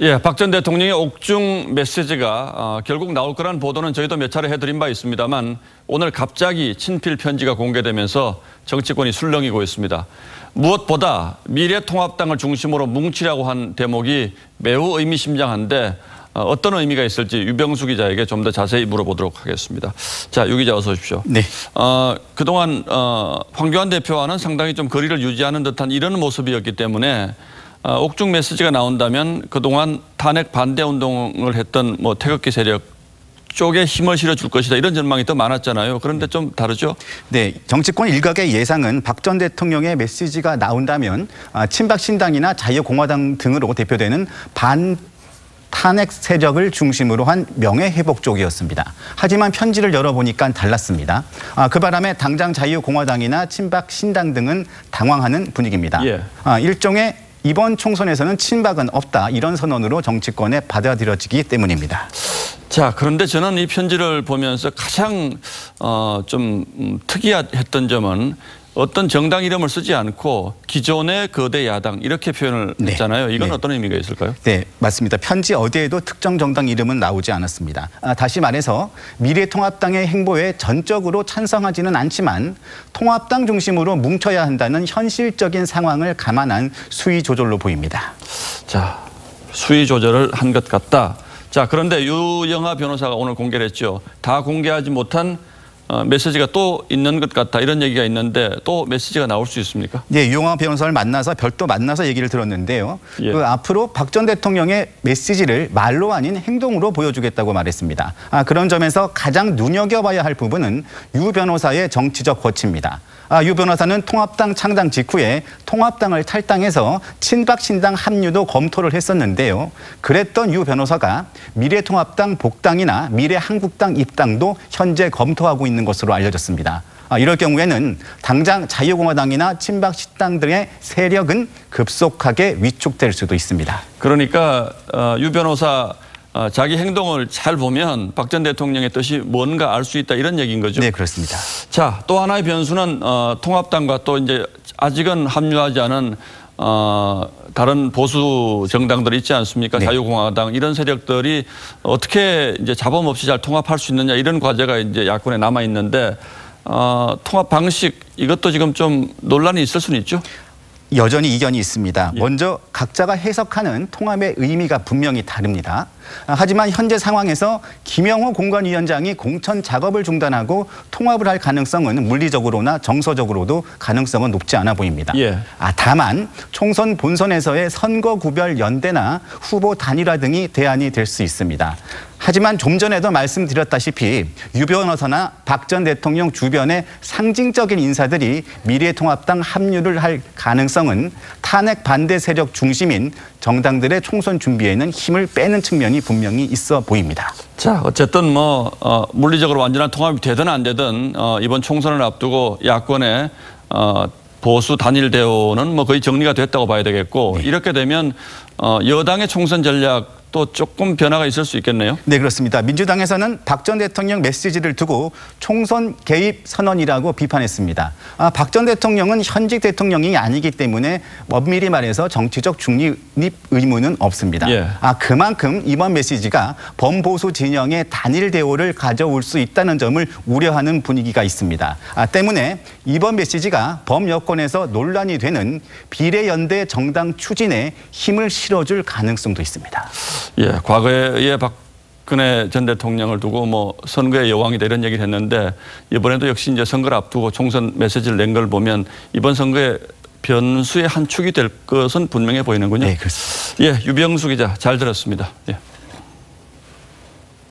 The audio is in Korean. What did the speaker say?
예, 박 전 대통령의 옥중 메시지가 어, 결국 나올 거란 보도는 저희도 몇 차례 해드린 바 있습니다만 오늘 갑자기 친필 편지가 공개되면서 정치권이 술렁이고 있습니다. 무엇보다 미래통합당을 중심으로 뭉치라고 한 대목이 매우 의미심장한데 어, 어떤 의미가 있을지 유병수 기자에게 좀 더 자세히 물어보도록 하겠습니다. 자, 유 기자 어서 오십시오. 네. 어, 그동안 어, 황교안 대표와는 상당히 좀 거리를 유지하는 듯한 이런 모습이었기 때문에 어, 옥중 메시지가 나온다면 그동안 탄핵 반대 운동을 했던 뭐 태극기 세력 쪽에 힘을 실어줄 것이다 이런 전망이 더 많았잖아요. 그런데 좀 다르죠? 네, 정치권 일각의 예상은 박 전 대통령의 메시지가 나온다면 아, 친박 신당이나 자유공화당 등으로 대표되는 반 탄핵 세력을 중심으로 한 명예회복 쪽이었습니다. 하지만 편지를 열어보니까 달랐습니다. 아, 그 바람에 당장 자유공화당이나 친박 신당 등은 당황하는 분위기입니다. 예. 아, 일종의 이번 총선에서는 친박은 없다 이런 선언으로 정치권에 받아들여지기 때문입니다. 자, 그런데 저는 이 편지를 보면서 가장 어, 좀 음, 특이했던 점은 어떤 정당 이름을 쓰지 않고 기존의 거대 야당 이렇게 표현을 네. 했잖아요. 이건 네. 어떤 의미가 있을까요? 네, 맞습니다. 편지 어디에도 특정 정당 이름은 나오지 않았습니다. 아, 다시 말해서 미래통합당의 행보에 전적으로 찬성하지는 않지만 통합당 중심으로 뭉쳐야 한다는 현실적인 상황을 감안한 수위 조절로 보입니다. 자, 수위 조절을 한 것 같다. 자, 그런데 유영하 변호사가 오늘 공개를 했죠. 다 공개하지 못한 어, 메시지가 또 있는 것 같다. 이런 얘기가 있는데 또 메시지가 나올 수 있습니까? 네, 유영하 변호사를 만나서 별도 만나서 얘기를 들었는데요. 예. 그 앞으로 박 전 대통령의 메시지를 말로 아닌 행동으로 보여주겠다고 말했습니다. 아, 그런 점에서 가장 눈여겨봐야 할 부분은 유 변호사의 정치적 거치입니다. 아, 유 변호사는 통합당 창당 직후에 통합당을 탈당해서 친박 신당 합류도 검토를 했었는데요. 그랬던 유 변호사가 미래통합당 복당이나 미래한국당 입당도 현재 검토하고 있는 것으로 알려졌습니다. 아, 이럴 경우에는 당장 자유공화당이나 친박 신당 등의 세력은 급속하게 위축될 수도 있습니다. 그러니까 어, 유 변호사 어, 자기 행동을 잘 보면 박 전 대통령의 뜻이 뭔가 알 수 있다 이런 얘기인 거죠. 네, 그렇습니다. 자, 또 하나의 변수는 어, 통합당과 또 이제 아직은 합류하지 않은 어, 다른 보수 정당들 있지 않습니까? 네. 자유공화당 이런 세력들이 어떻게 이제 자범 없이 잘 통합할 수 있느냐 이런 과제가 이제 야권에 남아 있는데 어, 통합 방식 이것도 지금 좀 논란이 있을 수는 있죠. 여전히 이견이 있습니다. 예. 먼저 각자가 해석하는 통합의 의미가 분명히 다릅니다. 아, 하지만 현재 상황에서 김영호 공관위원장이 공천 작업을 중단하고 통합을 할 가능성은 물리적으로나 정서적으로도 가능성은 높지 않아 보입니다. 예. 아, 다만 총선 본선에서의 선거 구별 연대나 후보 단일화 등이 대안이 될 수 있습니다. 하지만 좀 전에도 말씀드렸다시피 유 변호사나 박 전 대통령 주변의 상징적인 인사들이 미래통합당 합류를 할 가능성은 탄핵 반대 세력 중심인 정당들의 총선 준비에는 힘을 빼는 측면이 분명히 있어 보입니다. 자, 어쨌든 뭐 어, 물리적으로 완전한 통합이 되든 안 되든 어, 이번 총선을 앞두고 야권의 어, 보수 단일 대우는 뭐 거의 정리가 됐다고 봐야 되겠고 이렇게 되면 어, 여당의 총선 전략 또 조금 변화가 있을 수 있겠네요. 네, 그렇습니다. 민주당에서는 박 전 대통령 메시지를 두고 총선 개입 선언이라고 비판했습니다. 아, 박 전 대통령은 현직 대통령이 아니기 때문에 엄밀히 말해서 정치적 중립 의무는 없습니다. 예. 아, 그만큼 이번 메시지가 범보수 진영의 단일 대우를 가져올 수 있다는 점을 우려하는 분위기가 있습니다. 아, 때문에 이번 메시지가 범여권에서 논란이 되는 비례연대 정당 추진에 힘을 실어줄 가능성도 있습니다. 예, 과거에 박근혜 전 대통령을 두고 뭐 선거의 여왕이다 이런 얘기를 했는데 이번에도 역시 이제 선거를 앞두고 총선 메시지를 낸 걸 보면 이번 선거에 변수의 한 축이 될 것은 분명해 보이는군요. 네, 그렇습니다. 예, 유병수 기자 잘 들었습니다. 예.